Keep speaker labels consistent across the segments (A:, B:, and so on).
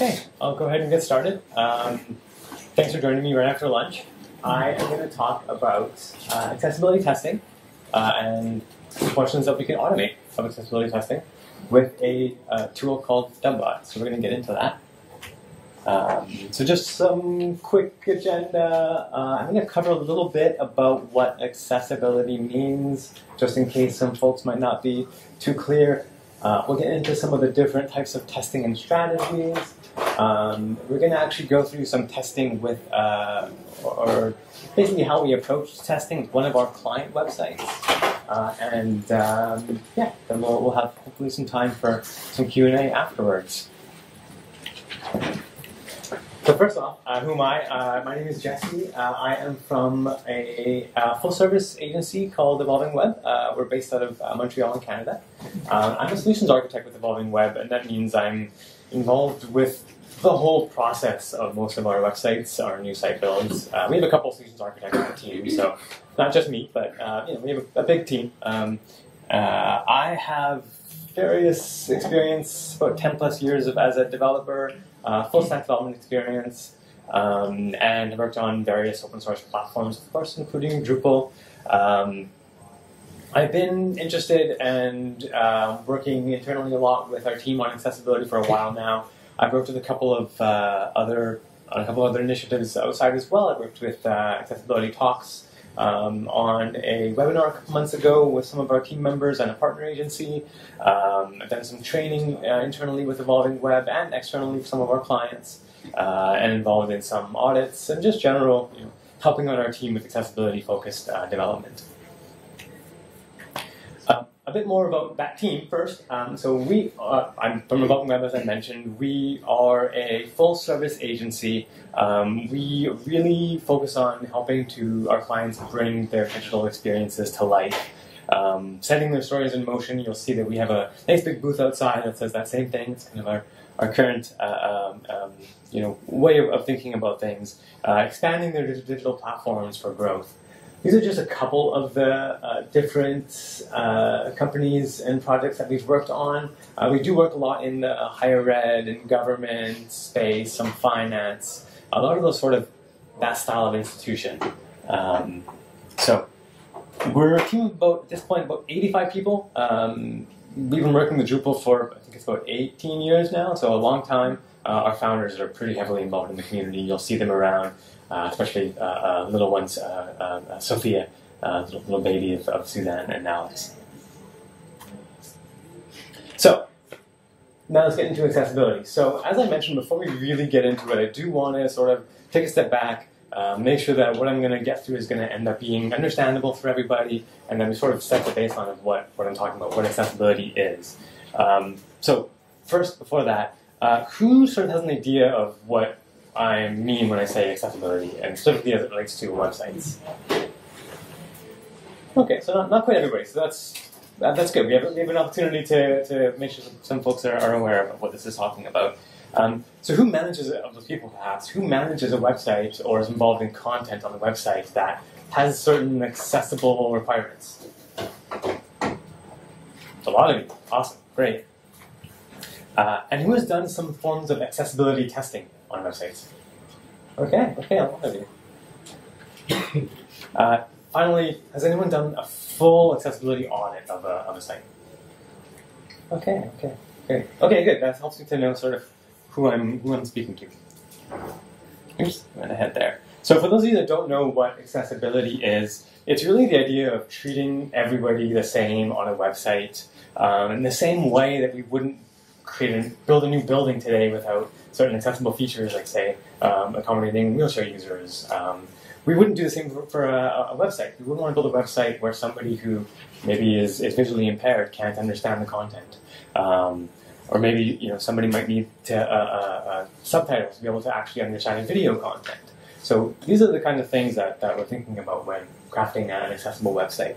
A: Okay, I'll go ahead and get started. Um, thanks for joining me right after lunch. I am going to talk about uh, accessibility testing uh, and questions that we can automate of accessibility testing with a uh, tool called DubBot. So we're going to get into that. Um, so just some quick agenda. Uh, I'm going to cover a little bit about what accessibility means, just in case some folks might not be too clear. Uh, we'll get into some of the different types of testing and strategies. Um, we're going to actually go through some testing with, uh, or basically how we approach testing one of our client websites. Uh, and um, yeah, then we'll, we'll have hopefully some time for some Q&A afterwards. So first off, uh, who am I? Uh, my name is Jesse. Uh, I am from a, a full-service agency called Evolving Web. Uh, we're based out of uh, Montreal in Canada. Uh, I'm a solutions architect with Evolving Web, and that means I'm involved with the whole process of most of our websites, our new site builds. we have a couple solutions architects on the team, so not just me, but you know, we have a, a big team. Um, I have various experience, about 10 plus years of, as a developer, uh, full stack development experience, um, and worked on various open source platforms, of course, including Drupal. Um, I've been interested and uh, working internally a lot with our team on accessibility for a while now. I've worked with a couple of uh, other on a couple of other initiatives outside as well. I've worked with uh, accessibility talks um, on a webinar a couple months ago with some of our team members and a partner agency. Um, I've done some training uh, internally with Evolving Web and externally with some of our clients, uh, and involved in some audits and just general, you know, helping on our team with accessibility-focused uh, development a bit more about that team first. Um, so we, uh, I'm from Evolving Web, as I mentioned. We are a full-service agency. Um, we really focus on helping to our clients bring their digital experiences to life. Um, setting their stories in motion, you'll see that we have a nice big booth outside that says that same thing. It's kind of our, our current uh, um, um, you know, way of, of thinking about things. Uh, expanding their digital platforms for growth. These are just a couple of the uh, different uh, companies and projects that we've worked on. Uh, we do work a lot in the higher ed and government space, some finance, a lot of those sort of that style of institution. Um, so we're a team of about, at this point, about 85 people. Um, we've been working with Drupal for, I think it's about 18 years now, so a long time. Uh, our founders are pretty heavily involved in the community. You'll see them around especially uh, uh, little ones, Sophia, little, little, baby of, of Suzanne and Alex. So, now let's get into accessibility. So, as I mentioned before we really get into it, I do want to sort of take a step back, uh, make sure that what I'm going to get through is going to end up being understandable for everybody, and then we sort of set the baseline of what, what I'm talking about, what accessibility is. Um, so, first, before that, uh, who sort of has an idea of what I mean when I say accessibility, and specifically as it relates to websites. Okay, so not, not quite everybody. So that's that, that's good. We have, we have an opportunity to, to make sure some folks are, are aware of what this is talking about. Um, so who manages of those people perhaps? Who manages a website or is involved in content on the website that has certain accessible requirements? A lot of you. Awesome. Great. Uh, and who has done some forms of accessibility testing on websites. Okay, okay, a lot of you. uh, finally, has anyone done a full accessibility audit of a, of a site? Okay, okay, okay, okay, good. That helps me to know sort of who I'm who I'm speaking to. Oops, went ahead there. So for those of you that don't know what accessibility is, it's really the idea of treating everybody the same on a website um, in the same way that we wouldn't create and build a new building today without certain accessible features, like say um, accommodating wheelchair users. Um, we wouldn't do the same for, for a, a, website. We wouldn't want to build a website where somebody who maybe is, is visually impaired can't understand the content. Um, or maybe you know somebody might need to, uh, uh, uh, subtitles to be able to actually understand video content. So these are the kind of things that, that we're thinking about when crafting an accessible website.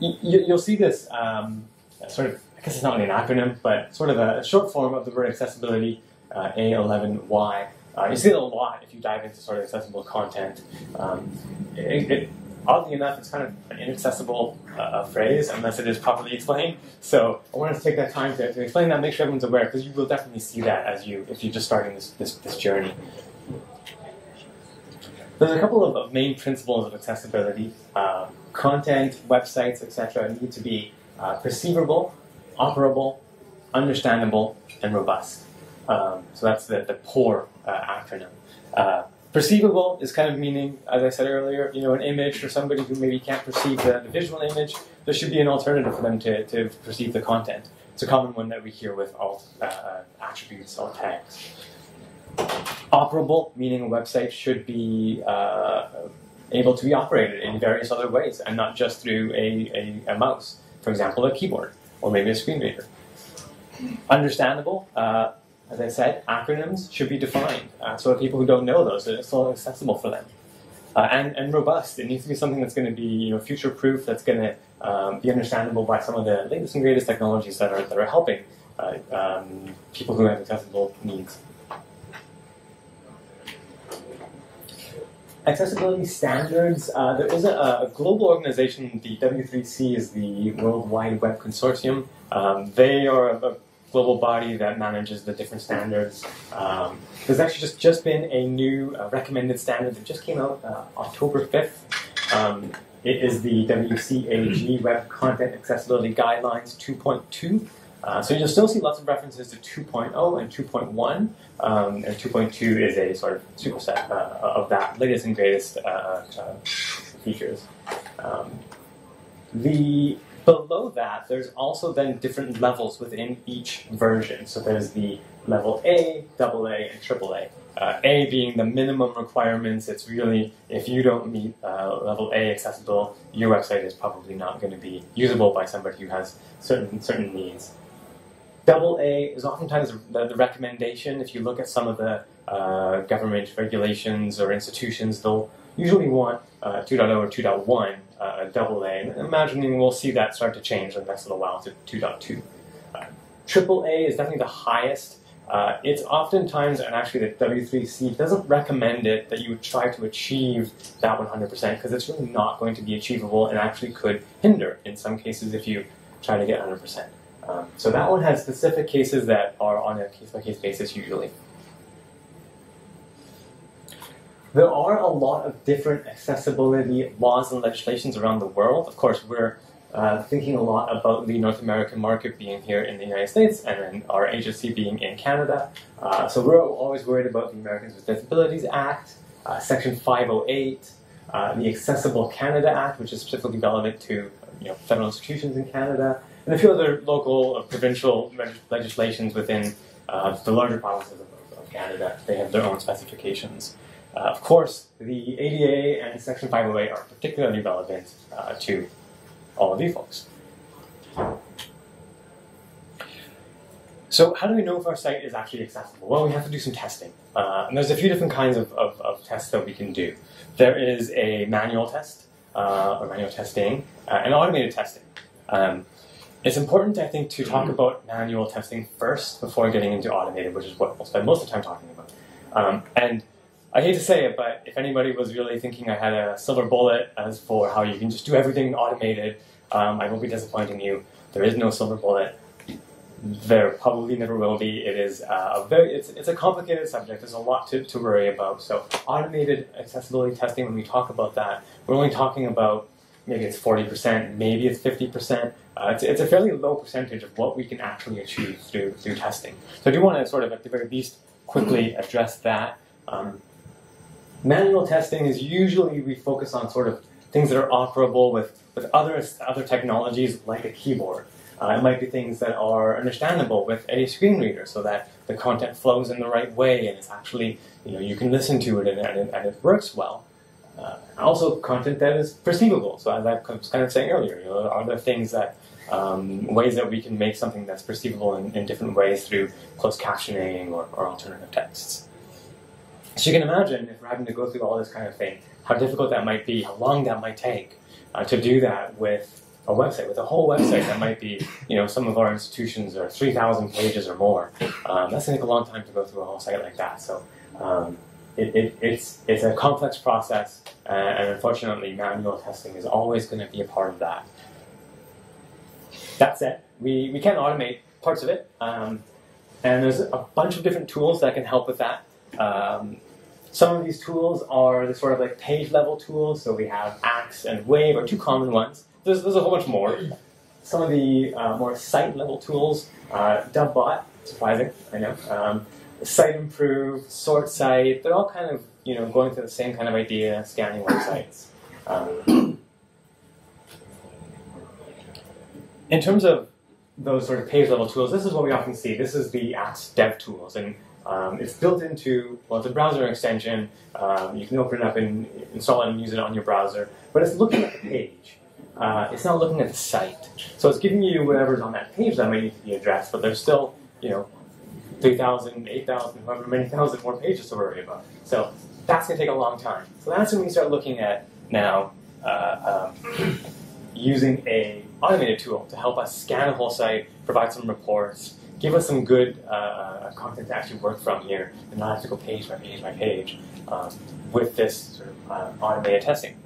A: You, will see this um, sort of I guess it's not an acronym, but sort of a short form of the word accessibility, uh, A11Y. Uh, you see it a lot if you dive into sort of accessible content. Um, it, it, oddly enough, it's kind of an inaccessible uh, phrase unless it is properly explained. So I wanted to take that time to, to explain that, make sure everyone's aware, because you will definitely see that as you if you're just starting this, this, this journey. There's a couple of, of main principles of accessibility. Um, content, websites, etc., need to be uh, perceivable, operable, understandable, and robust. Um, so that's the, the POUR uh, acronym. Uh, perceivable is kind of meaning, as I said earlier, you know, an image for somebody who maybe can't perceive the, the visual image, there should be an alternative for them to, to perceive the content. It's a common one that we hear with alt uh, attributes, alt tags. Operable, meaning a website should be uh, able to be operated in various other ways and not just through a, a, a mouse, for example, a keyboard or maybe a screen reader. Understandable, uh, as I said, acronyms should be defined uh, so people who don't know those, it's all accessible for them. Uh, and, and robust, it needs to be something that's going to be you know, future proof, that's going to um, be understandable by some of the latest and greatest technologies that are, that are helping uh, um, people who have accessible needs. Accessibility standards. Uh, there is a, a, global organization, the W3C is the World Wide Web Consortium. Um, they are a, a, global body that manages the different standards. Um, there's actually just, just been a new uh, recommended standard that just came out uh, October 5th. Um, it is the WCAG Web Content Accessibility Guidelines 2.2. Uh, so you'll still see lots of references to 2.0 and 2.1, um, and 2.2 is a sort of superset uh, of that latest and greatest uh, uh features. Um, the below that, there's also then different levels within each version. So there's the level A, double A, and triple A. Uh, a being the minimum requirements. It's really, if you don't meet uh, level A accessible, your website is probably not going to be usable by somebody who has certain certain needs. Double A is oftentimes the, the recommendation. If you look at some of the uh, government regulations or institutions, they'll usually want uh, 2.0 or 2.1 uh, double A. And imagining we'll see that start to change in the next little while to 2.2. Uh, triple A is definitely the highest. Uh, it's oftentimes, and actually the W3C doesn't recommend it, that you try to achieve that 100% because it's really not going to be achievable and actually could hinder in some cases if you try to get 100%. Um, so that one has specific cases that are on a case-by-case basis usually. There are a lot of different accessibility laws and legislations around the world. Of course, we're uh, thinking a lot about the North American market being here in the United States and then our agency being in Canada. Uh, so we're always worried about the Americans with Disabilities Act, uh, Section 508, uh, the Accessible Canada Act, which is specifically relevant to you know, federal institutions in Canada, and a few other local or provincial legislations within uh, the larger provinces of, of, Canada. They have their own specifications. Uh, of course, the ADA and Section 508 are particularly relevant uh, to all of you folks. So how do we know if our site is actually accessible? Well, we have to do some testing. Uh, and there's a few different kinds of, of, of, tests that we can do. There is a manual test, uh, or manual testing, uh, and automated testing. Um, it's important, I think, to talk about manual testing first before getting into automated, which is what we'll spend most of the time talking about. Um, and I hate to say it, but if anybody was really thinking I had a silver bullet as for how you can just do everything automated, um, I will be disappointing you. There is no silver bullet. There probably never will be. It is uh, a very, it's, it's a complicated subject. There's a lot to, to worry about. So automated accessibility testing, when we talk about that, we're only talking about maybe it's 40%, maybe it's 50%. Uh, it's, it's a fairly low percentage of what we can actually achieve through, through testing. So I do want to sort of, at the very least, quickly address that. Um, manual testing is usually we focus on sort of things that are operable with, with other, other technologies like a keyboard. Uh, it might be things that are understandable with a screen reader so that the content flows in the right way and it's actually, you know, you can listen to it and, and, it, and it works well. Uh, also, content that is perceivable. So, as I was kind of saying earlier, you know, are there things that um, ways that we can make something that's perceivable in, in different ways through closed captioning or, or, alternative texts? So you can imagine if we're having to go through all this kind of thing, how difficult that might be, how long that might take uh, to do that with a website, with a whole website that might be, you know, some of our institutions are 3,000 pages or more. Um, that's going to take a long time to go through a whole site like that. So um, it, it, it's, it's a complex process, uh, and unfortunately, manual testing is always going to be a part of that. That said, we, we can automate parts of it, um, and there's a bunch of different tools that can help with that. Um, some of these tools are the sort of like page level tools, so we have Axe and Wave are two common ones. There's, there's a whole bunch more. Some of the uh, more site level tools, uh, DubBot, surprising, I know. Um, Siteimprove, SortSite, they're all kind of you know going through the same kind of idea, scanning websites. Um, in terms of those sort of page level tools, this is what we often see. This is the Axe Dev Tools, and um, it's built into well, it's a browser extension. Um, you can open it up and install it and use it on your browser, but it's looking at the page. Uh, it's not looking at the site. So it's giving you whatever's on that page that may need to be addressed, but there's still, you know, 3,000, 8,000, however many thousand more pages to worry about. So that's going to take a long time. So that's when we start looking at now uh, um, using a automated tool to help us scan a whole site, provide some reports, give us some good uh, uh, content to actually work from here, and not have to go page by page by page um, with this sort of uh, automated testing.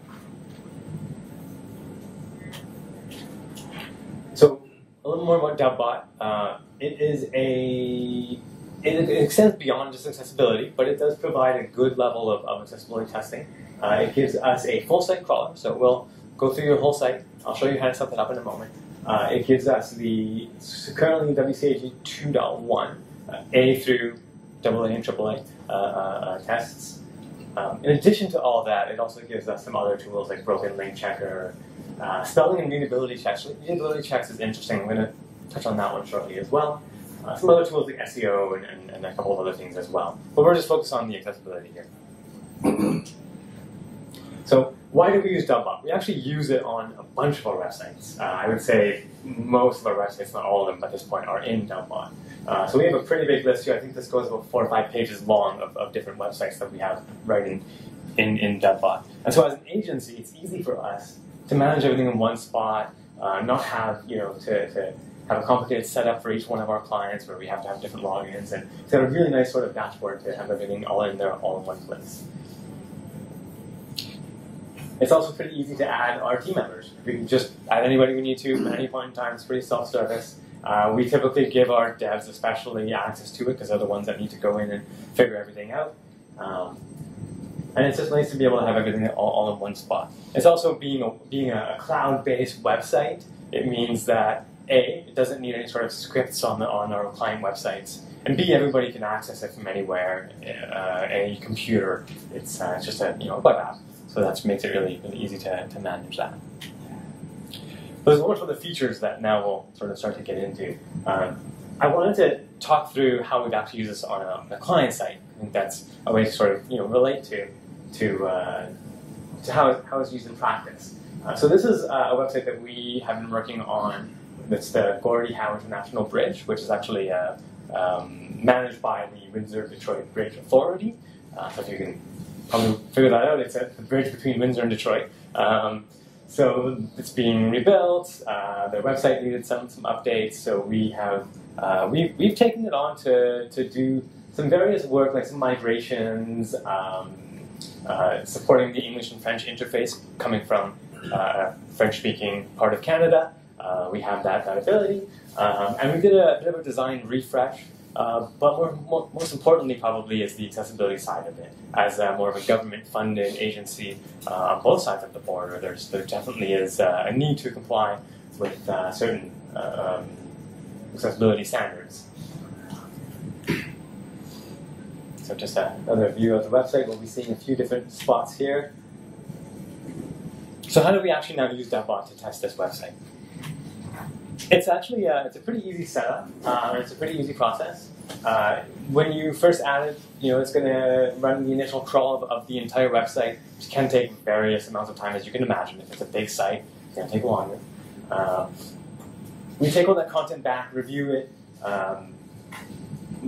A: So a little more about DubBot. Uh, it is a it, it, extends beyond just accessibility, but it does provide a good level of, of accessibility testing. Uh, it gives us a full site crawler, so we'll go through your whole site. I'll show you how to set that up in a moment. Uh, it gives us the currently WCAG 2.1 uh, A through AA and AAA uh, uh, tests. Um, in addition to all that, it also gives us some other tools like broken link checker, uh, spelling and readability checks. Readability checks is interesting. I'm going to touch on that one shortly as well. Uh, some other tools like SEO and, and, and, a couple of other things as well. But we're just focused on the accessibility here. so why do we use DubBot? We actually use it on a bunch of our websites. Uh, I would say most of our websites, not all of them at this point, are in DubBot. Uh, so we have a pretty big list here. I think this goes about four or five pages long of, of different websites that we have writing in, in DubBot. And so as an agency, it's easy for us to manage everything in one spot, uh, not have, you know, to, to have a complicated setup for each one of our clients where we have to have different logins. And it's got a really nice sort of dashboard to have everything all in there, all in one place. It's also pretty easy to add our team members. We can just add anybody we need to at any point in time. It's pretty self-service. Uh, we typically give our devs especially access to it because they're the ones that need to go in and figure everything out. Um, and it's just nice to be able to have everything all, all in one spot. It's also being a, being a cloud-based website. It means that a it doesn't need any sort of scripts on the on our client websites, and B everybody can access it from anywhere, uh, any computer. It's uh, just a you know web app. So that makes it really, really easy to, to manage that. There's a bunch of features that now we'll sort of start to get into. Um, I wanted to talk through how we've actually used this on a, a, client site. I think that's a way to sort of you know relate to to uh, to how, how it's used in practice. Uh, so this is uh, a website that we have been working on. It's the Gordie Howe International Bridge, which is actually uh, um, managed by the Windsor Detroit Bridge Authority. Uh, so if you can probably figure that out. It's the bridge between Windsor and Detroit. Um, so it's being rebuilt. Uh, website needed some some updates. So we have uh, we've we've taken it on to to do some various work like some migrations, um, uh, supporting the English and French interface coming from uh, French-speaking part of Canada. Uh, we have that that ability, um, and we did a bit of a design refresh uh, but more, more, most importantly, probably, is the accessibility side of it. As more of a government-funded agency on both sides of the border, there's, there definitely is a need to comply with certain um, accessibility standards. So just another view of the website. We'll be seeing a few different spots here. So how do we actually now use DubBot to test this website? It's actually a, it's a pretty easy setup. Uh, it's a pretty easy process. Uh, when you first add it, you know it's going to run the initial crawl of, of, the entire website, which can take various amounts of time, as you can imagine. If it's a big site, it's going to take longer. Uh, we take all that content back, review it. Um,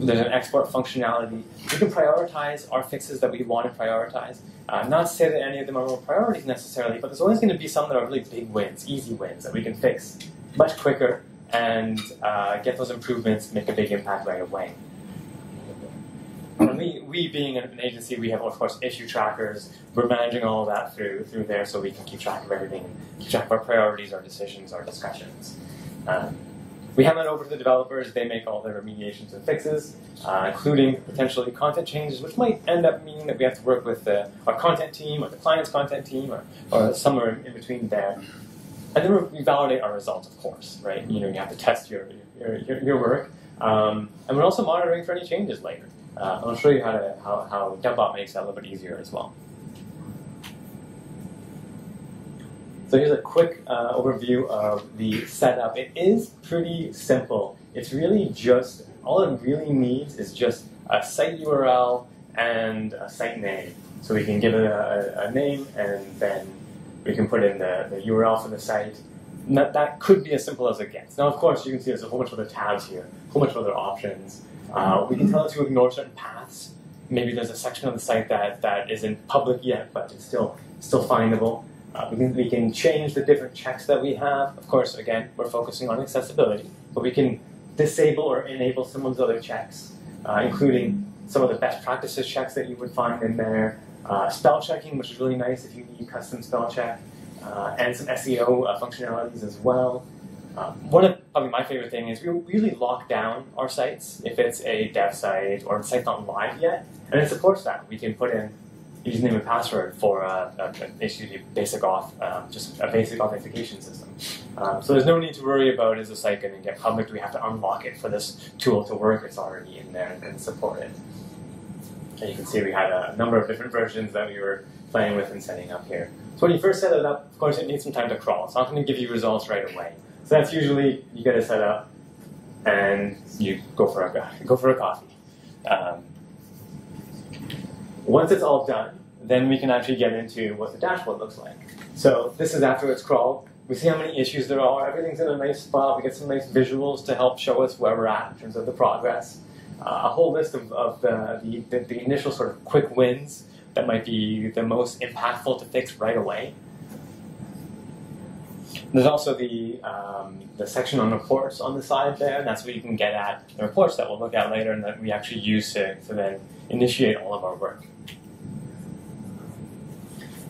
A: there's an export functionality. We can prioritize our fixes that we want to prioritize. Uh, not say that any of them are priorities necessarily, but there's always going to be some that are really big wins, easy wins that we can fix much quicker and uh, get those improvements, make a big impact right away. we, we being an agency, we have, of course, issue trackers. We're managing all of that through, through there so we can keep track of everything, keep track of our priorities, our decisions, our discussions. Um, we hand that over to the developers. They make all the remediations and fixes, uh, including potentially content changes, which might end up meaning that we have to work with the, our content team or the client's content team or, or somewhere in between there. And then we validate our results, of course, right? You know, you have to test your, your, your, your work. Um, and we're also monitoring for any changes later. Uh, I'll show you how, to, how, how DubBot makes that a little bit easier as well. So here's a quick uh, overview of the setup. It is pretty simple. It's really just, all it really needs is just a site URL and a site name. So we can give it a, a name and then we can put in the, the URL for the site. That, that could be as simple as it gets. Now, of course, you can see there's a whole bunch of other tabs here, a whole bunch of other options. Uh, we can tell it to ignore certain paths. Maybe there's a section of the site that, that isn't public yet, but it's still, still findable. Uh, we, can, we can change the different checks that we have. Of course, again, we're focusing on accessibility, but we can disable or enable some of those other checks, uh, including some of the best practices checks that you would find in there, uh, spell checking, which is really nice if you need custom spell check, uh, and some SEO uh, functionalities as well. Um, one of probably my favorite thing is we really lock down our sites if it's a dev site or a site's not live yet, and it supports that. We can put in username and password for uh, a, a basic auth, um, just a basic authentication system. Um, so there's no need to worry about is the site going to get public? Do we have to unlock it for this tool to work? It's already in there and supported. And you can see we had a number of different versions that we were playing with and setting up here. So when you first set it up, of course, it needs some time to crawl. It's not going to give you results right away. So that's usually you get it set up and you go for a go for a coffee. Um, once it's all done, then we can actually get into what the dashboard looks like. So this is after it's crawled. We see how many issues there are. Everything's in a nice spot. We get some nice visuals to help show us where we're at in terms of the progress. Uh, a whole list of, of the, the, the, initial sort of quick wins that might be the most impactful to fix right away. There's also the, um, the section on reports on the side there, and that's where you can get at the reports that we'll look at later and that we actually use to, to then initiate all of our work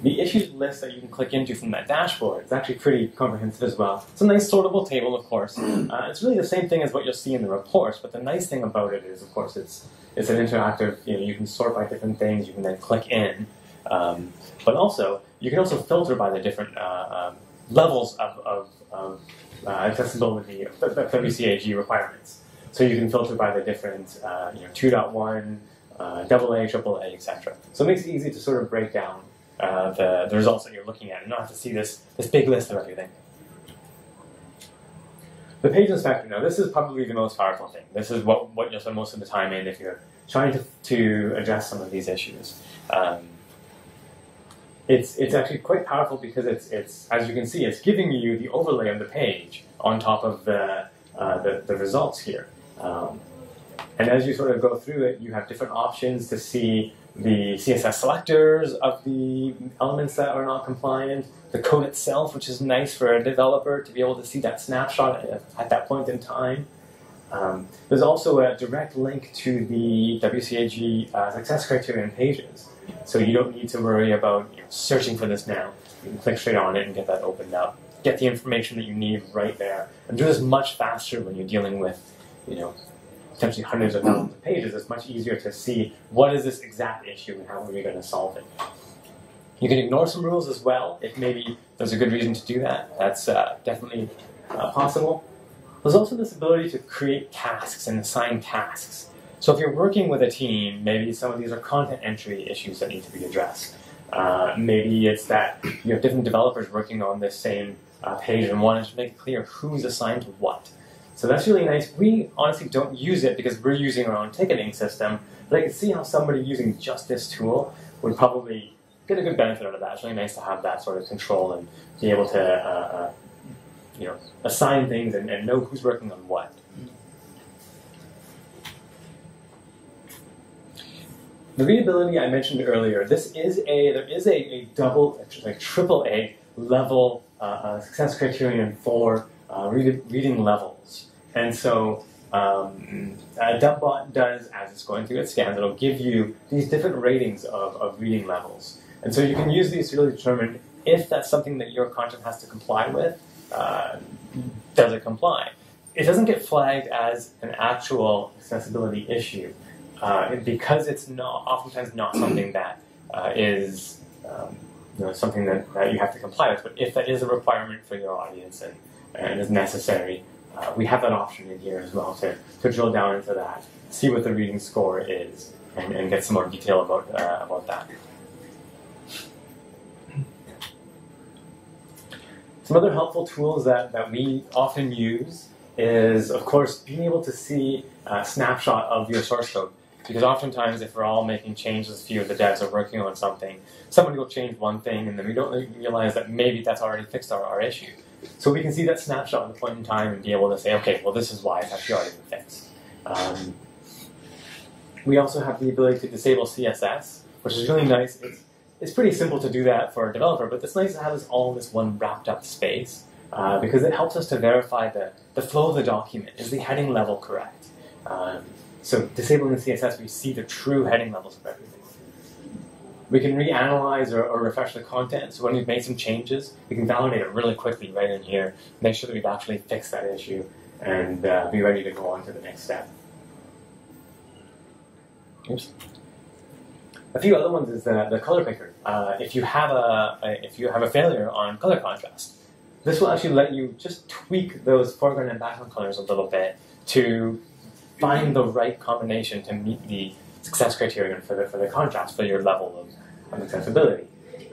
A: the issues list that you can click into from that dashboard is actually pretty comprehensive as well. It's a nice sortable table, of course. Uh, it's really the same thing as what you'll see in the reports, but the nice thing about it is, of course, it's it's an interactive. You know, you can sort by different things. You can then click in, um, but also you can also filter by the different uh, um, levels of, of, of uh, accessibility WCAG requirements. So you can filter by the different, uh, you know, 2.1, uh, AA, AAA, etc. So it makes it easy to sort of break down uh, the, the results that you're looking at and not have to see this, this big list of everything. The page inspector, now this is probably the most powerful thing. This is what, what you'll spend most of the time in if you're trying to, to address some of these issues. Um, it's, it's actually quite powerful because it's, it's, as you can see, it's giving you the overlay of the page on top of the, uh, the, the, results here. Um, and as you sort of go through it, you have different options to see the CSS selectors of the elements that are not compliant, the code itself, which is nice for a developer to be able to see that snapshot at, at that point in time. Um, there's also a direct link to the WCAG uh, success criterion pages, so you don't need to worry about you know, searching for this now. You can click straight on it and get that opened up. Get the information that you need right there, and do this much faster when you're dealing with, you know, potentially hundreds of thousands of pages, it's much easier to see what is this exact issue and how are we going to solve it. You can ignore some rules as well if maybe there's a good reason to do that. That's uh, definitely uh, possible. There's also this ability to create tasks and assign tasks. So if you're working with a team, maybe some of these are content entry issues that need to be addressed. Uh, maybe it's that you have different developers working on this same uh, page and wanting to make it clear who's assigned to what. So that's really nice. We honestly don't use it because we're using our own ticketing system, but I can see how somebody using just this tool would probably get a good benefit out of that. It's really nice to have that sort of control and be able to, uh, uh, you know, assign things and, and know who's working on what. The readability I mentioned earlier, this is a, there is a, a double, like triple A level uh, uh, success criterion for uh, read, reading levels. And so um, Dubbot does, as it's going through its scans, it'll give you these different ratings of, of reading levels. And so you can use these to really determine if that's something that your content has to comply with, uh, does it comply? It doesn't get flagged as an actual accessibility issue uh, because it's not oftentimes not something that uh, is um, you know, something that, that you have to comply with. But if that is a requirement for your audience and, and is necessary, uh, we have that option in here as well to, to drill down into that, see what the reading score is, and, and get some more detail about, uh, about that. Some other helpful tools that, that we often use is, of course, being able to see a snapshot of your source code. Because oftentimes, if we're all making changes, a few of the devs are working on something, somebody will change one thing, and then we don't realize that maybe that's already fixed our, our issue. So we can see that snapshot at the point in time and be able to say, okay, well, this is why it's actually already been fixed. Um, we also have the ability to disable CSS, which is really nice. It's it's pretty simple to do that for a developer, but it's nice to have this all in this one wrapped up space uh, because it helps us to verify the, the flow of the document. Is the heading level correct? Um, so disabling the CSS, we see the true heading levels of everything. We can reanalyze or, or refresh the content. So when we've made some changes, we can validate it really quickly right in here, make sure that we've actually fixed that issue, and uh, be ready to go on to the next step. Oops. A few other ones is the, the color picker. Uh, if you have a, a, if you have a failure on color contrast, this will actually let you just tweak those foreground and background colors a little bit to find the right combination to meet the success criterion for the, for the contrast for your level of, of accessibility.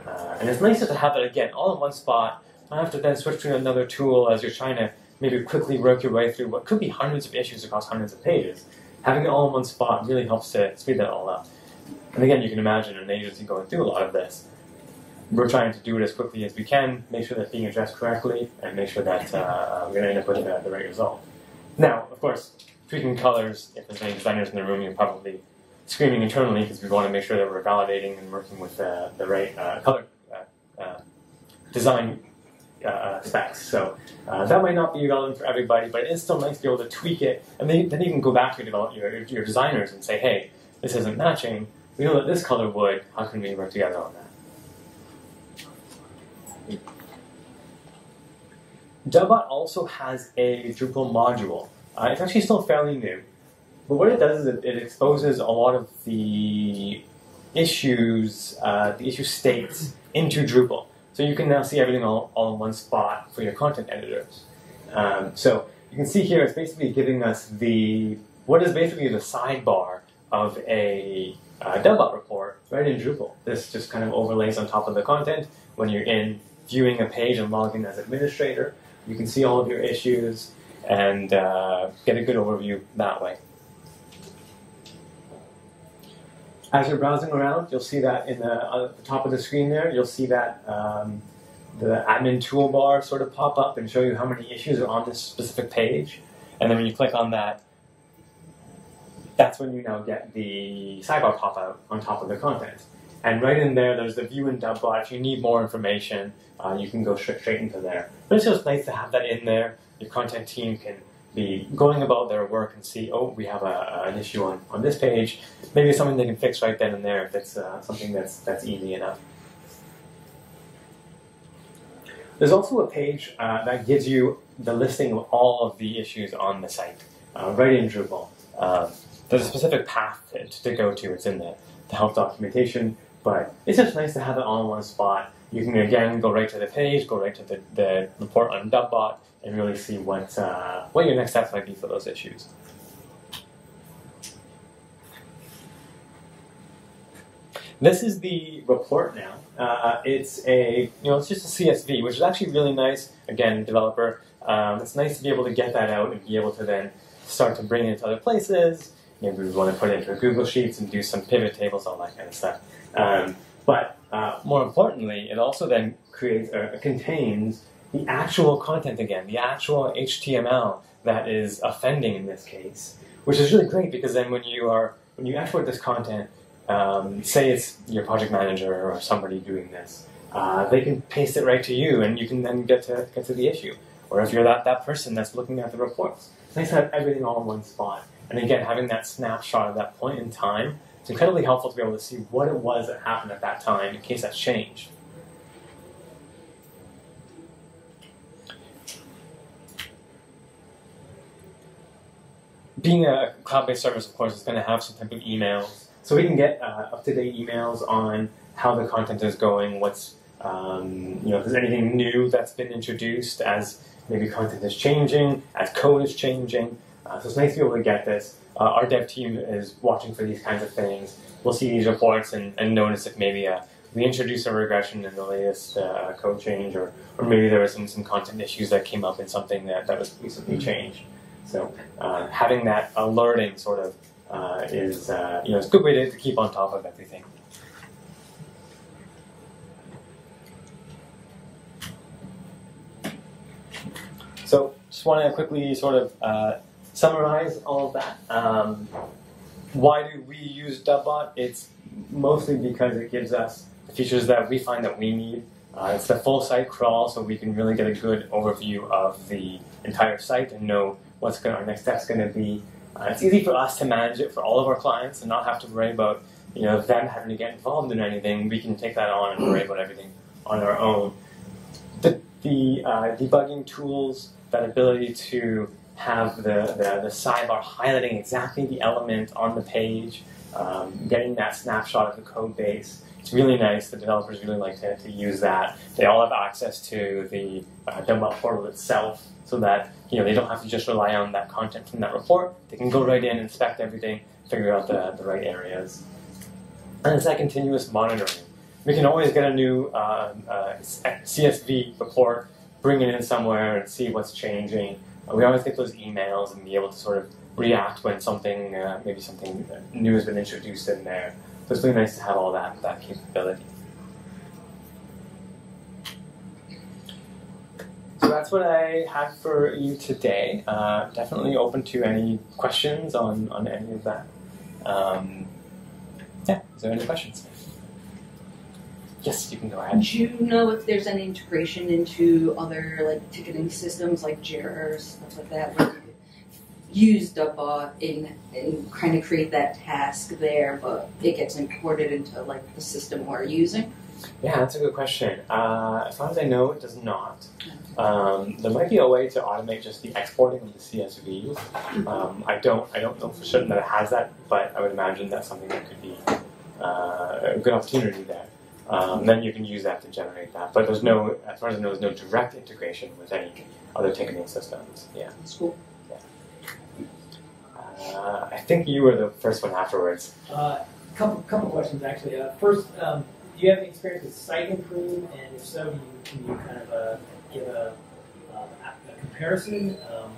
A: Uh, and it's nice to have it again all in one spot. Not have to then switch to another tool as you're trying to maybe quickly work your way through what could be hundreds of issues across hundreds of pages. Having it all in one spot really helps to speed that all up. And again, you can imagine an agency going through a lot of this. We're trying to do it as quickly as we can, make sure that's being addressed correctly, and make sure that uh, we're going to end up with uh, the right result. Now, of course, tweaking colors, if there's any designers in the room, you're probably screaming internally because we want to make sure that we're validating and working with uh, the right uh, color uh, uh, design specs. So that might not be relevant for everybody, but it is still nice to be able to tweak it, and then, then you can go back to your, develop, your, your designers and say, hey, this isn't matching we know that this color would. How can we work together on that? Dubbot also has a Drupal module. Uh, it's actually still fairly new, but what it does is it, it exposes a lot of the issues, uh, the issue states into Drupal. So you can now see everything all, all in one spot for your content editors. Um, so you can see here it's basically giving us the, what is basically the sidebar of a uh, report right in Drupal. This just kind of overlays on top of the content. When you're in viewing a page and logging as administrator, you can see all of your issues and uh, get a good overview that way. As you're browsing around, you'll see that in the, on the top of the screen there, you'll see that um, the admin toolbar sort of pop up and show you how many issues are on this specific page. And then when you click on that, that's when you now get the sidebar pop out on top of the content. And right in there, there's the view in Dubbot. If you need more information, uh, you can go straight, straight into there. But it's just nice to have that in there. Your content team can be going about their work and see, oh, we have a, an issue on, on this page. Maybe it's something they can fix right then and there if it's uh, something that's, that's easy enough. There's also a page uh, that gives you the listing of all of the issues on the site, uh, right in Drupal. Um, there's a specific path to, to go to. It's in the, the help documentation, but it's just nice to have it all in one spot. You can again go right to the page, go right to the, the report on Dubbot, and really see what uh, what your next steps might be for those issues. This is the report now. Uh, it's a you know it's just a CSV, which is actually really nice. Again, developer, um, it's nice to be able to get that out and be able to then start to bring it to other places, maybe we want to put it into Google Sheets and do some pivot tables, all that kind of stuff. Um, but uh, more importantly, it also then creates or contains the actual content again, the actual HTML that is offending in this case, which is really great because then when you are when you export this content, um, say it's your project manager or somebody doing this, uh, they can paste it right to you, and you can then get to get to the issue. Or if you're that, that person that's looking at the reports, it's nice to have everything all in one spot. And again, having that snapshot of that point in time, it's incredibly helpful to be able to see what it was that happened at that time in case that's changed. Being a cloud-based service, of course, is going to have some type of emails. So we can get uh, up-to-date emails on how the content is going, what's, um, you know, if there's anything new that's been introduced as maybe content is changing, as code is changing. Uh, so it's nice to be able to get this. Uh, our dev team is watching for these kinds of things. We'll see these reports and, and notice if maybe uh, we introduced a regression in the latest uh, code change, or, or maybe there was some, some content issues that came up in something that, that was recently changed. So uh, having that alerting sort of uh, is uh, you know it's a good way to, to keep on top of everything. So just want to quickly sort of uh, summarize all of that. Um, why do we use Dubbot? It's mostly because it gives us features that we find that we need. Uh, it's the full site crawl, so we can really get a good overview of the entire site and know what's going our next step's going to be. Uh, it's easy for us to manage it for all of our clients and not have to worry about you know them having to get involved in anything. We can take that on and worry about everything on our own. The, the uh, debugging tools, that ability to have the, the, the sidebar highlighting exactly the element on the page, um, getting that snapshot of the code base. It's really nice. The developers really like to, to use that. They all have access to the uh, Dubbot portal itself so that you know they don't have to just rely on that content from that report. They can go right in, inspect everything, figure out the, the right areas. And it's that continuous monitoring. We can always get a new uh, uh, CSV report, bring it in somewhere and see what's changing we always get those emails and be able to sort of react when something, uh, maybe something new has been introduced in there. So it's really nice to have all that, that capability. So that's what I had for you today. Uh, definitely open to any questions on, on any of that. Um, yeah, is there any questions? Yes, you can go ahead.
B: Do you know if there's any integration into other like ticketing systems like Jira or stuff like that, where you use Dubbot in and kind of create that task there, but it gets imported into like the system we're using?
A: Yeah, that's a good question. Uh, as far as I know, it does not. Um, there might be a way to automate just the exporting of the CSVs. Um, I don't, I don't know for certain that it has that, but I would imagine that's something that could be uh, a good opportunity there. Um, then you can use that to generate that. But there's no, as far as I know, there's no direct integration with any other ticketing systems. Yeah.
B: That's cool.
A: Yeah. Uh, I think you were the first one afterwards.
C: Uh, couple couple questions actually. Uh, first, um, do you have any experience with Siteimprove? And if so, you, can you kind of uh, give a, uh, a comparison? Um,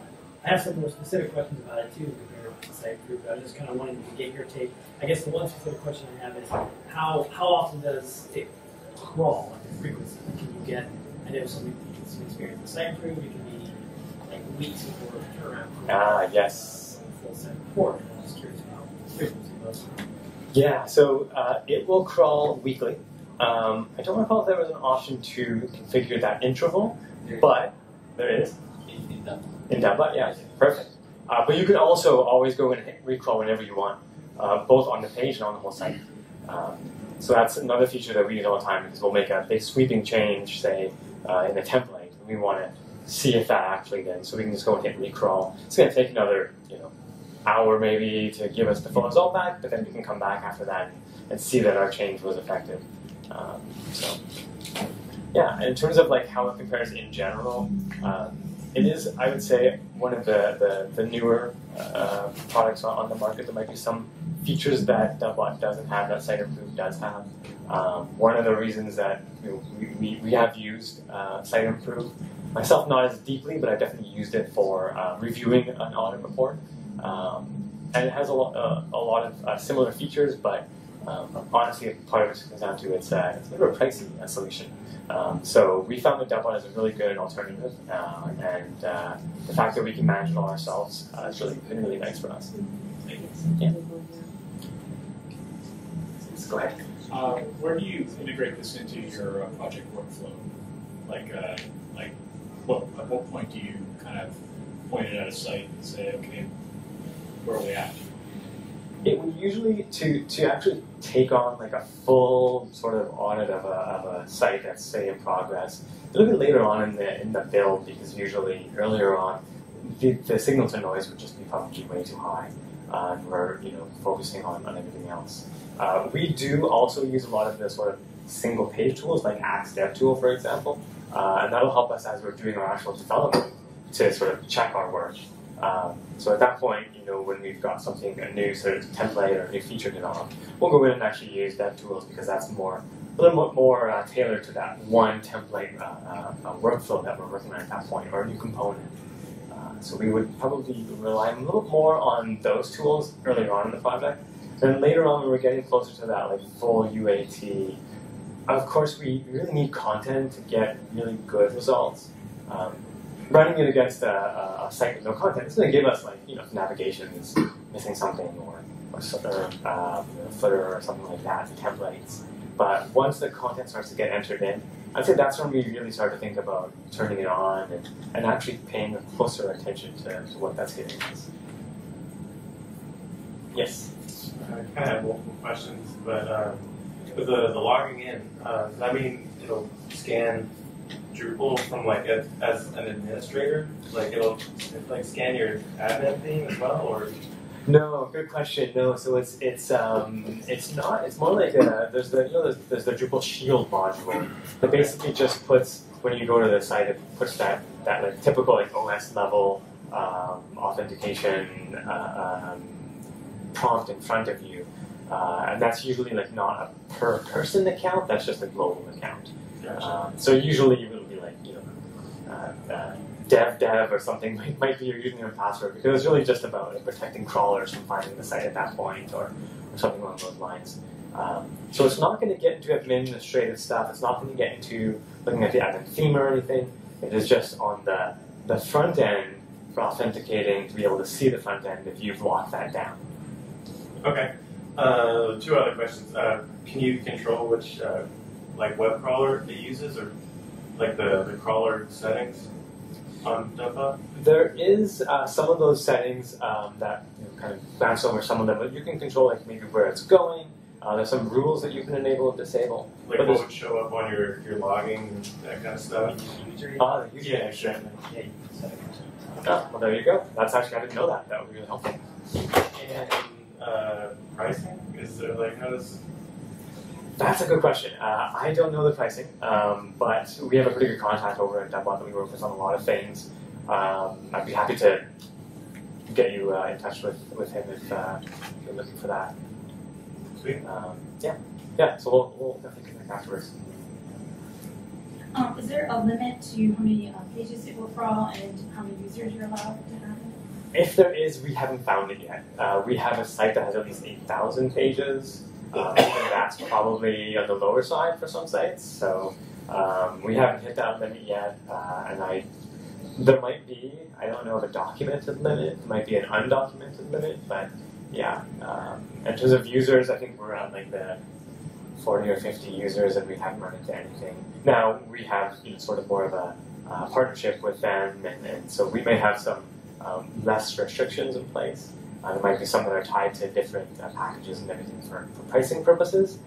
C: I have some more specific questions about it too compared to the site group. I just kind of wanting to get your take. I guess the one specific question I have is how how often does it crawl? Like the frequency? Can you get? I know some some experience with Siteimprove. It can be like weeks before turnaround.
A: Ah, yes.
C: Full site report. I'm just curious about frequency
A: Yeah, so uh, it will crawl weekly. Um, I don't recall if there was an option to configure that interval, but there is. In Dubbot, yeah, perfect. Uh, but you can also always go and recrawl whenever you want, uh, both on the page and on the whole site. Um, so that's another feature that we use all the time because we'll make a big sweeping change, say, uh, in a template. We want to see if that actually then, so we can just go and hit recrawl. It's going to take another, you know, hour maybe to give us the full result back, but then we can come back after that and see that our change was effective. Um, so, yeah, in terms of like how it compares in general, um, it is, I would say, one of the, the, the newer uh, products on, on, the market. There might be some features that Dubbot doesn't have that Siteimprove does have. Um, one of the reasons that you know, we, we, we, have used uh, Siteimprove, myself not as deeply, but I've definitely used it for uh, reviewing an audit report. Um, and it has a, lo- uh, a lot of uh, similar features, but um, honestly, part of it comes down to it's, uh, it's a of a pricey solution. Um, so we found that Dubbot is a really good alternative, uh, and uh, the fact that we can manage it all ourselves uh, has really been really nice for us. Yeah. Go ahead.
D: Uh, where do you integrate this into your uh, project workflow? Like, like, what at what point do you kind of point it at a site and say, okay, where are we at?
A: It would usually to to actually take on like a full sort of audit of a, of a site that's say in progress. A little bit later on in the in the build because usually earlier on the, the signal to noise would just be probably way too high. Uh, and we're you know focusing on, on everything else. Uh, we do also use a lot of the sort of single page tools like Axe Dev Tool, for example, uh, and that'll help us as we're doing our actual development to sort of check our work. Um, so at that point, you know, when we've got something, a new sort of template or a new feature developed, we'll go in and actually use dev tools because that's more, a little bit more uh, tailored to that one template uh, uh, workflow that we're working on at that point or a new component. Uh, so we would probably rely a little more on those tools earlier on in the project. Then later on, when we're getting closer to that like full UAT, of course, we really need content to get really good results. Um, running it against a, a, site with no content, it's going to give us like you know navigation is missing something or or, or um, footer or something like that, templates. But once the content starts to get entered in, I'd say that's when we really start to think about turning it on and, and actually paying a closer attention to, to what that's giving us. Yes.
E: I kind of have multiple questions, but um, with the, the logging in, uh, that mean it'll scan Drupal from like a, as an administrator? Like it'll like scan your admin theme as well, or?
A: No, good question. No, so it's it's um it's not. It's more like a, there's the you know there's, there's the Drupal Shield module that basically just puts when you go to the site it puts that that like typical like OS level um, authentication uh, um, prompt in front of you, uh, and that's usually like not a per person account. That's just a global account. Um, so usually it will be like you know uh, uh, dev dev or something might, might be your username and password because it's really just about like, protecting crawlers from finding the site at that point or, or something along those lines. Um, so it's not going to get into administrative stuff. It's not going to get into looking at the admin theme or anything. It is just on the the front end for authenticating to be able to see the front end if you've locked that down.
E: Okay. Uh, two other questions. Uh, can you control which uh, like web crawler it uses, or like the, the crawler settings on DubBot?
A: There is uh, some of those settings um, that you know, kind of bounce over some of them, but you can control like maybe where it's going. Uh, there's some rules that you can enable and disable.
E: Like
A: But
E: what would show up on your, your logging and that kind of stuff?
A: Ah, the user
E: Yeah,
A: management.
C: Yeah, you can set it.
A: Oh, well, there you go. That's actually I didn't know that. That would be really helpful.
E: And uh, pricing? Is there like how does
A: That's a good question. Uh, I don't know the pricing, um, but we have a pretty good contact over at DubBot that we work with on a lot of things. Um, I'd be happy to get you uh, in touch with, with him if uh, you're looking for that.
E: sweet?
A: Um, yeah, yeah. So we'll, we'll definitely connect afterwards.
F: Um, is there a limit to how many uh, pages it will crawl and how many users you're allowed to have?
A: If there is, we haven't found it yet. Uh, we have a site that has at least 8,000 pages. And that's probably on the lower side for some sites. So um, we haven't hit that limit yet. Uh, and I, there might be, I don't know of a documented limit. It might be an undocumented limit. But yeah, um, in terms of users, I think we're at like the 40 or 50 users and we haven't run into anything. Now we have you know, sort of more of a uh, partnership with them. And, and so we may have some um, less restrictions in place. Uh, there might be some that are tied to different uh, packages and everything for, for pricing purposes,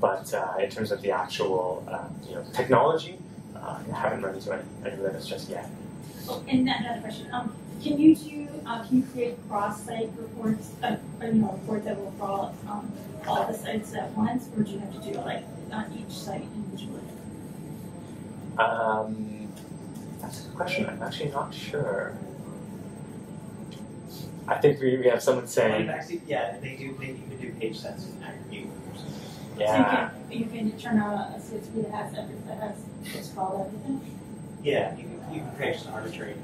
A: but uh, in terms of the actual uh, you know technology, uh, I haven't run into any, any limits just yet.
F: Oh, and that, another question. Um, can you do? Uh, can you create cross-site reports? Uh, or, you know, reports that will crawl um, all the sites at once, or do you have to do it like on each site individually?
A: Um, that's a good question. I'm actually not sure. I think we, we have someone saying,
G: Actually, yeah, they do. They you can do page sets and aggregate.
A: yeah,
F: So you can you can turn on a CSV that has every that has just called everything.
G: Yeah, you can you can create just an arbitrary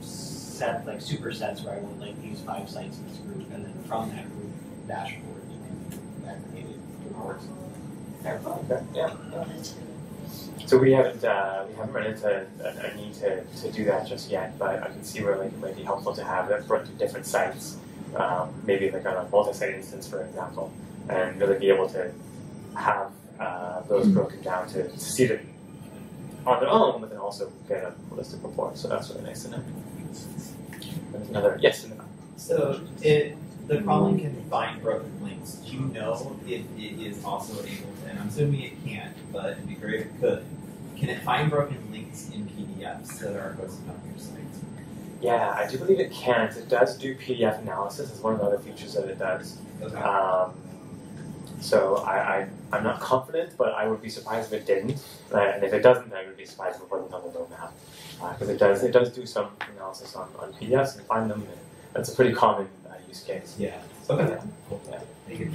G: set like supersets where I would like use five sites in this group, and then from that group dashboard you can aggregate it reports.
A: Okay, yeah, yeah. So we haven't uh, we haven't run into a, a need to, to do that just yet, but I can see where like it might be helpful to have that brought to different sites, um, maybe like on a multi-site instance, for example, and really be able to have uh, those broken down to, to see them on their own, but then also get a holistic report. So that's really nice to know. There's another yes in the back.
H: So it the crawling can find broken links. Do you know if it is also able to, and I'm assuming it can't, but it'd be great if it could. Can it find broken links in PDFs that are hosted on your site?
A: Yeah, I do believe it can. It does do PDF analysis. It's one of the other features that it does.
H: Okay.
A: Um, so I, I, I'm not confident, but I would be surprised if it didn't. Uh, and if it doesn't, I would be surprised if it wasn't on the roadmap. Because it does it does do some analysis on, on PDFs and find them. And that's a pretty common uh, use case.
H: yeah. Okay.
A: Yeah.
H: Thank you.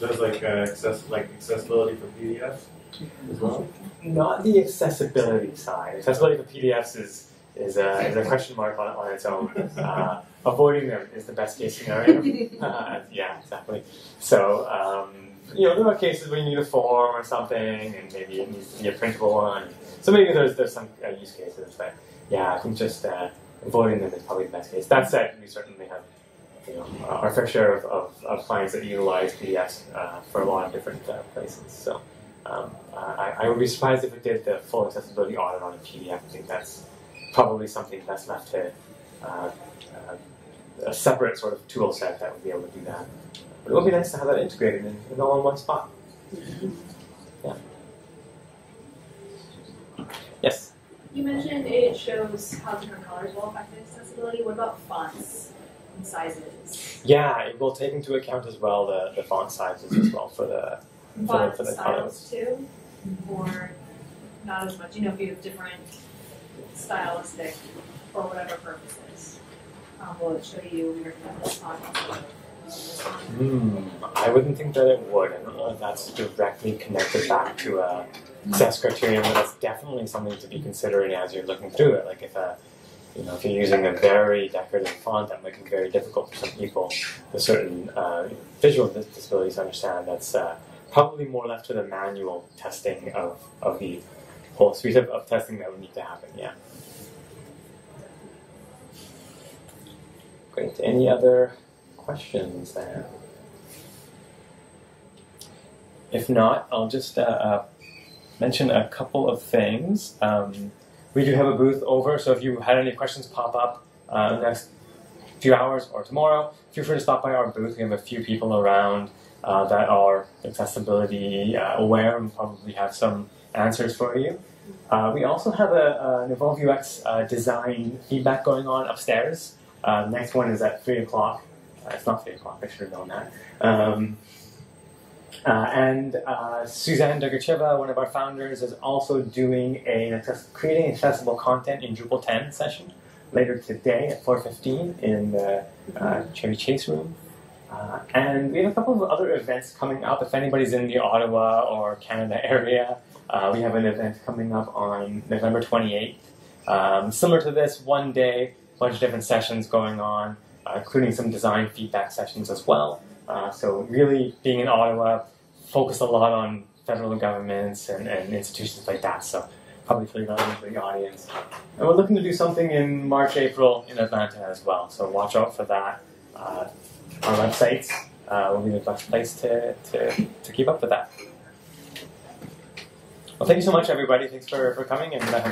E: There's like uh, access like accessibility for PDFs as well.
A: Not the accessibility side. Accessibility for PDFs is is a, is a question mark on, on its own. Uh, avoiding them is the best case scenario. Uh, yeah, exactly. So, um, you know, there are cases where you need a form or something, and maybe it needs to be a printable one. So maybe there's there's some uh, use cases, but yeah, I think just uh, avoiding them is probably the best case. That said, we certainly have you know our fair share of, of, of clients that utilize PDFs uh, for a lot of different uh, places. So. Um, I, I would be surprised if it did the full accessibility audit on a PDF. I think that's probably something that's left to uh, uh, a separate sort of tool set that would be able to do that. But it would be nice to have that integrated in, and all in one spot. Yeah. Yes.
I: You mentioned it shows how different colors will affect accessibility. What about fonts and sizes?
A: Yeah, it will take into account as well the, the font sizes as well for the
I: Font
A: for the
I: styles too? Or not as much? You know, if you have different stylistic for whatever purposes. Um, will it show you your font also this font?
A: Hmm, I wouldn't think that it would. and if that's directly connected back to a success criterion, but that's definitely something to be considering as you're looking through it. Like if a you know, if you're using a very decorative font, that might be very difficult for some people with certain uh, visual dis- disabilities to understand. That's uh, probably more left to the manual testing of, of the whole suite of, of testing that would need to happen. Yeah. Great. Any other questions there? If not, I'll just uh, uh, mention a couple of things. Um, we do have a booth over, so if you had any questions pop up uh, in the next few hours or tomorrow, feel free to stop by our booth. We have a few people around uh, that are accessibility uh, aware and probably have some answers for you. Uh, we also have a, an Evolve UX uh, design feedback going on upstairs. Uh, next one is at 3 o'clock. Uh, it's not 3 o'clock, I should have known that. Um, uh, and uh, Suzanne Dergacheva, one of our founders, is also doing a creating accessible content in Drupal 10 session later today at 4.15 in the uh, Chevy Chase room. Uh, and we have a couple of other events coming up. If anybody's in the Ottawa or Canada area, uh, we have an event coming up on November 28th. Um, similar to this, one day, a bunch of different sessions going on, uh, including some design feedback sessions as well. Uh, so really being in Ottawa, Focus a lot on federal governments and, and institutions like that. So probably pretty relevant to the audience. And we're looking to do something in March, April in Atlanta as well. So watch out for that. Uh, our websites uh, will be the best place to, to, to keep up with that. Well, thank you so much, everybody. Thanks for, for coming. and. Uh,